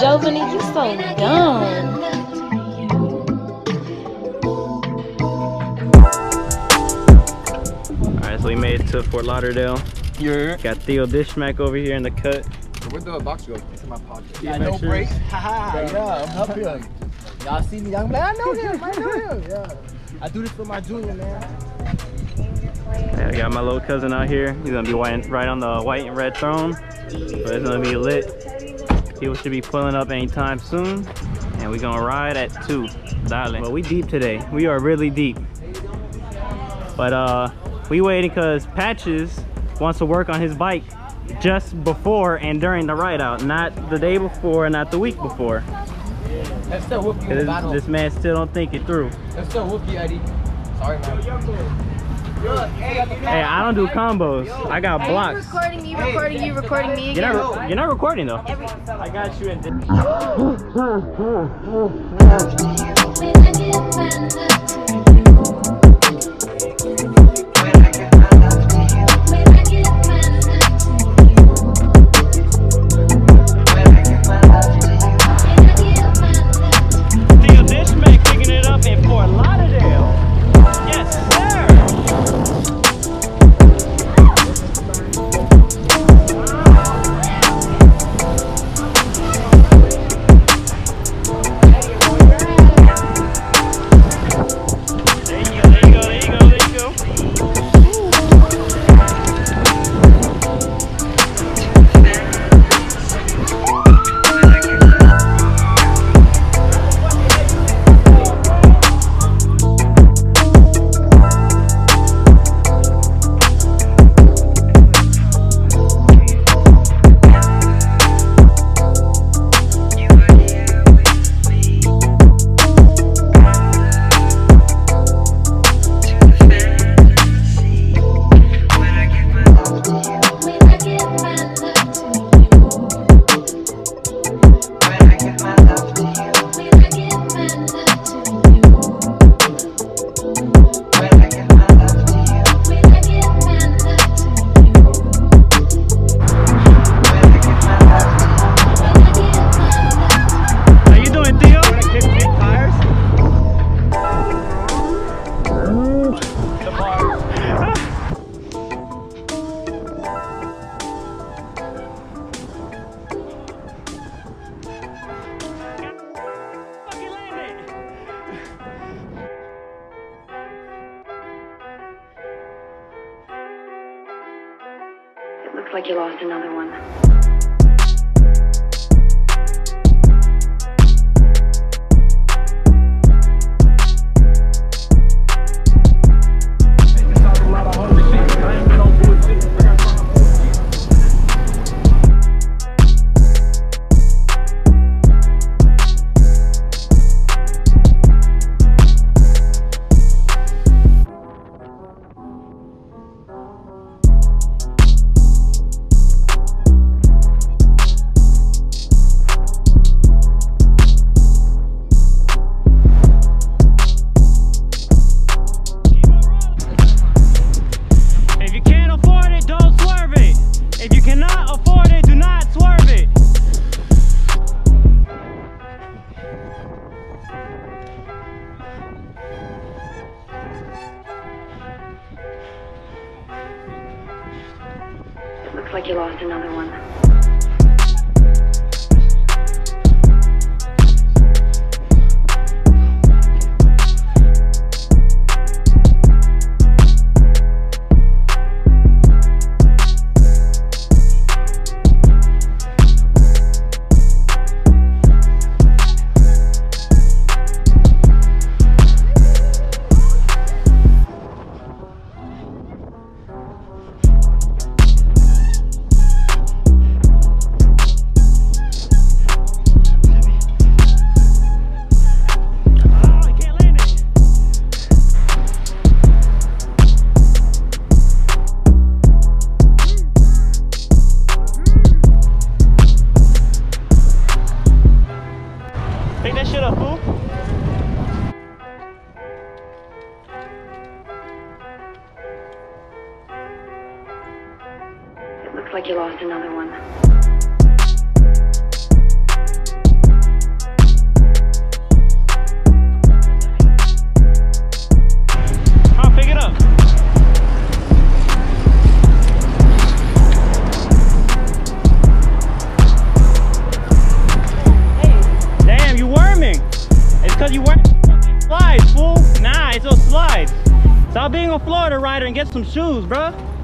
Jovanny, you so dumb. Alright, so we made it to Fort Lauderdale. Yeah. Got Theo Dishmack over here in the cut. Where'd the box go? It's in my pocket. Yeah, no make sure brakes. it's- Haha, yeah, I'm helping him. Y'all see me, I'm like, I know him, I know him. Yeah. I do this for my junior, man. Yeah, I got my little cousin out here. He's gonna be white, right on the white and red throne. So it's gonna be lit. People should be pulling up anytime soon. And we're gonna ride at two. Darling. But we deep today. We are really deep. But uh we waiting cause Patches wants to work on his bike just before and during the ride out, not the day before, not the week before. Let's still whoop you in the This, battle. this man still don't think it through. Let's still whoop you, Eddie. Sorry, man. Hey, I don't do combos. I got blocks. recording me, recording you, recording me You're not, re- you're not recording though. I got you in. another one. And get some shoes, bruh.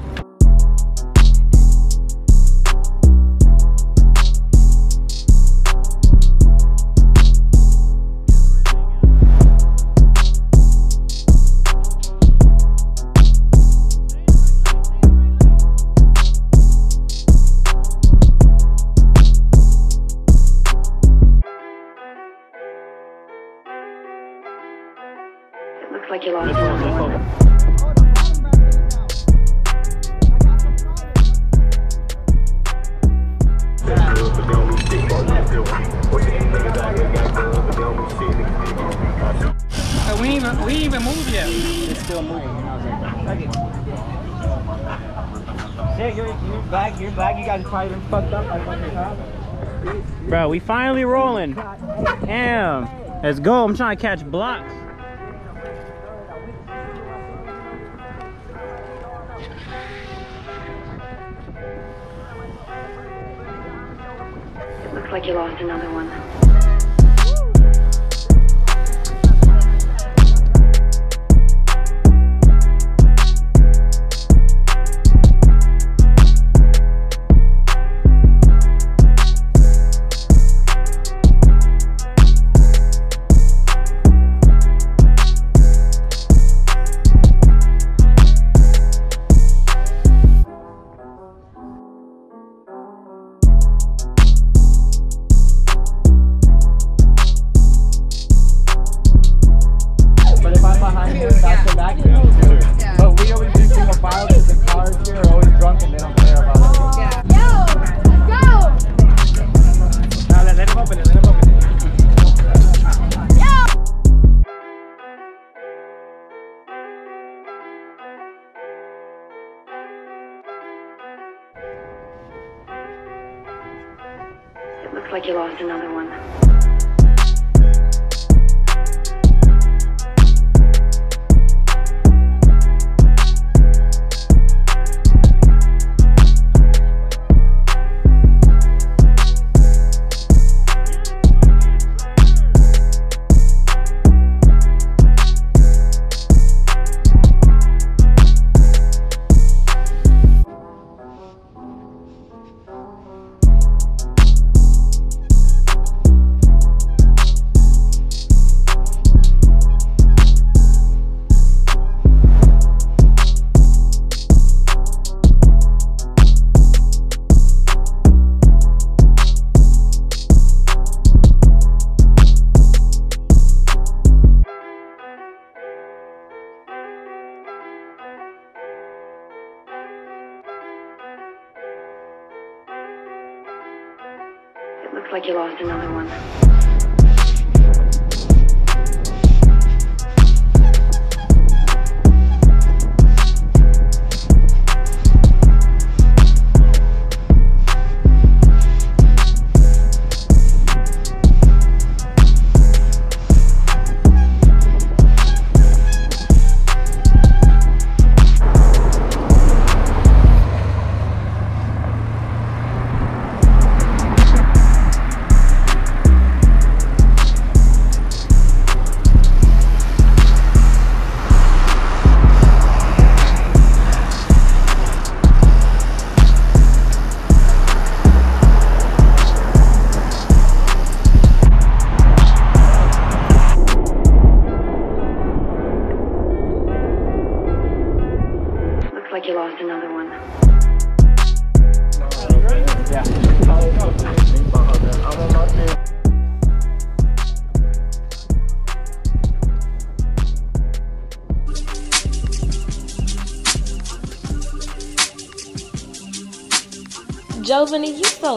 Yeah, you're, you're black, you black, you guys probably been fucked up. Bro, we finally rolling. Damn. Let's go. I'm trying to catch blocks. Looks like you lost another one. you lost another one.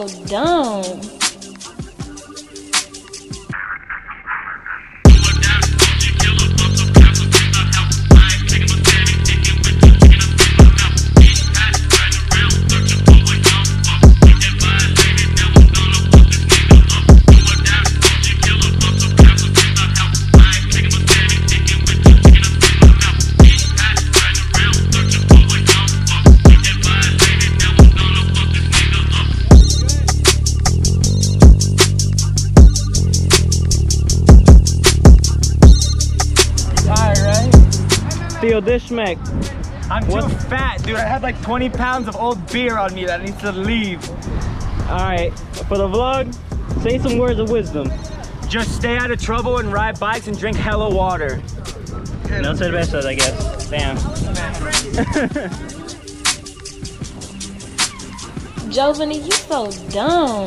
so dumb. Your dish Mac? I'm What? too fat, dude. I have like 20 pounds of old beer on me that needs to leave. All right, for the vlog, say some words of wisdom. Just stay out of trouble and ride bikes and drink hella water. No cervezas, I guess. Damn. Jovany, you so dumb.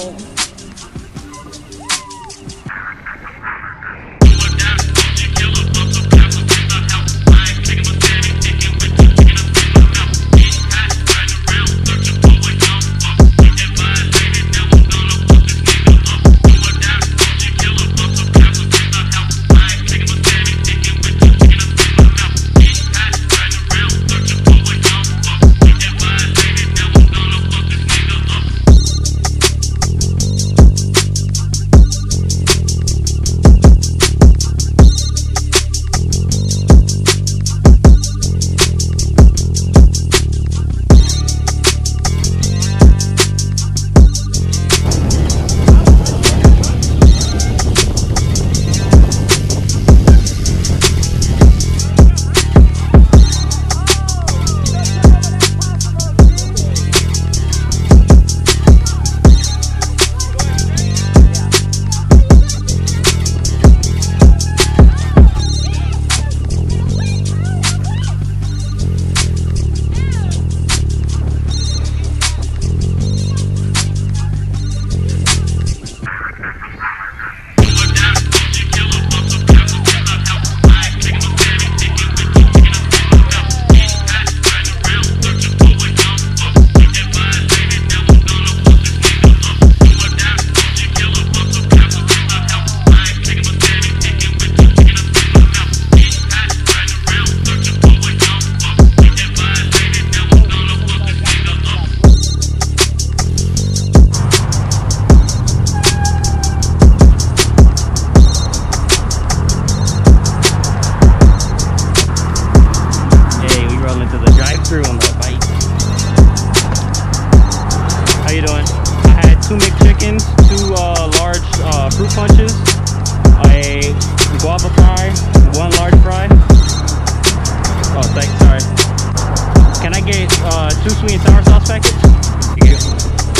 Uh, two sweet and sour sauce packets?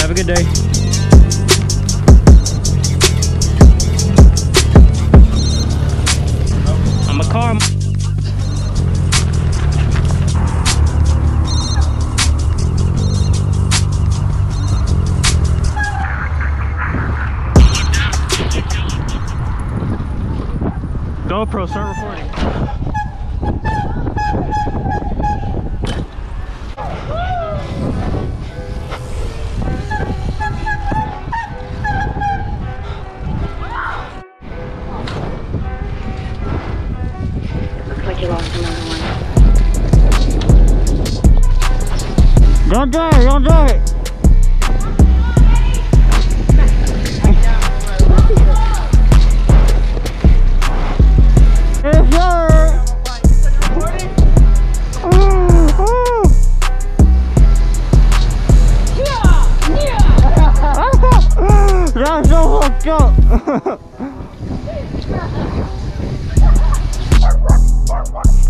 Have a good day. I'm a car. GoPro, start recording. So fucked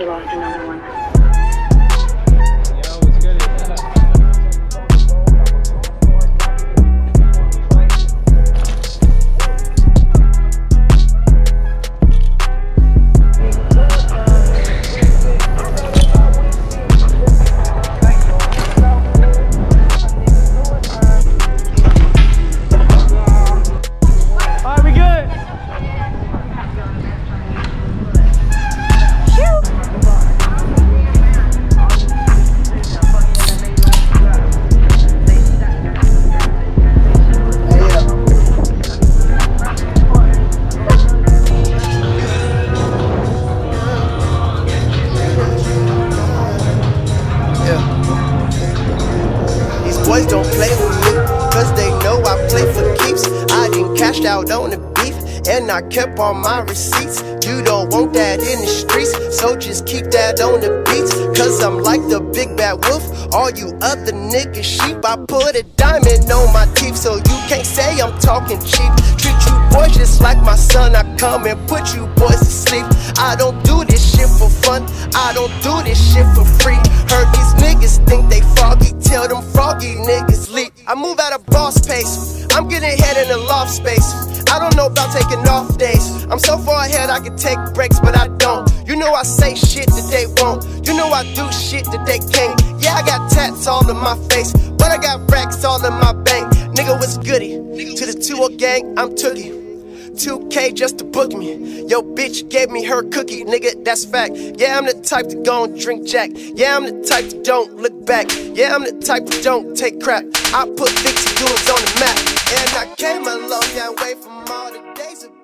you lost another one. Out on the beef, and I kept all my receipts. You don't want that in the streets, so just keep that on the beats. Cause I'm like the big bad wolf, all you other niggas sheep. I put a diamond on my teeth, so you can't say I'm talking cheap. Treat you boys just like my son, I come and put you boys to sleep. I don't do this shit for fun, I don't do this shit for free. Heard these niggas think they froggy, tell them froggy niggas leap. I move at a boss pace, I'm getting head in the loft space. I don't know about taking off days. I'm so far ahead I can take breaks, but I don't. You know I say shit that they won't. You know I do shit that they can't. Yeah, I got tats all in my face, but I got racks all in my bank. Nigga, what's goody? To the 2 gang, I'm Tookie. 2K just to book me. Yo, bitch gave me her cookie, nigga, that's fact. Yeah, I'm the type to go and drink Jack. Yeah, I'm the type to don't look back. Yeah, I'm the type to don't take crap. I put Dixie Goons on the map. And I came a long, way from all the days of